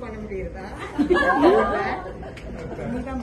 பண்ண முடியுதா நீதான்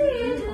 Please.